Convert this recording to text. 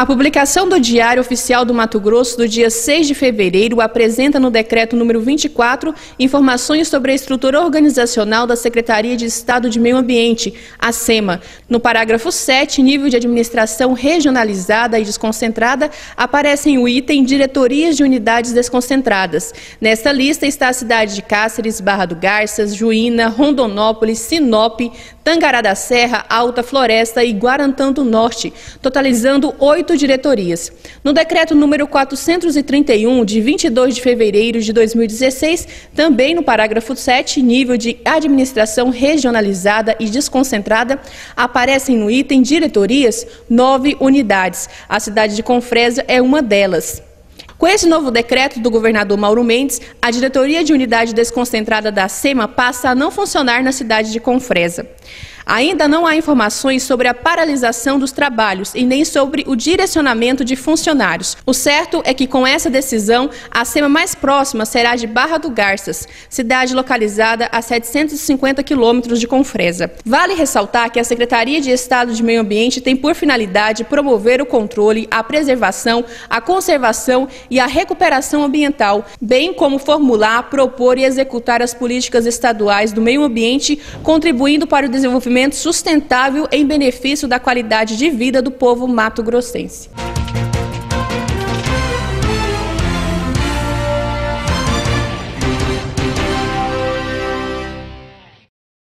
A publicação do Diário Oficial do Mato Grosso do dia 6 de fevereiro apresenta no decreto número 24 informações sobre a estrutura organizacional da Secretaria de Estado de Meio Ambiente, a SEMA. No parágrafo 7, nível de administração regionalizada e desconcentrada, aparecem o item Diretorias de Unidades Desconcentradas. Nesta lista está a cidade de Cáceres, Barra do Garças, Juína, Rondonópolis, Sinop, Tangará da Serra, Alta Floresta e Guarantã do Norte, totalizando oito diretorias. No decreto número 431, de 22 de fevereiro de 2016, também no parágrafo 7, nível de administração regionalizada e desconcentrada, aparecem no item diretorias nove unidades. A cidade de Confresa é uma delas. Com esse novo decreto do governador Mauro Mendes, a diretoria de unidade desconcentrada da SEMA passa a não funcionar na cidade de Confresa. Ainda não há informações sobre a paralisação dos trabalhos e nem sobre o direcionamento de funcionários. O certo é que com essa decisão, a SEMA mais próxima será de Barra do Garças, cidade localizada a 750 quilômetros de Confresa. Vale ressaltar que a Secretaria de Estado de Meio Ambiente tem por finalidade promover o controle, a preservação, a conservação e a recuperação ambiental, bem como formular, propor e executar as políticas estaduais do meio ambiente, contribuindo para o desenvolvimento desenvolvimento sustentável em benefício da qualidade de vida do povo mato-grossense.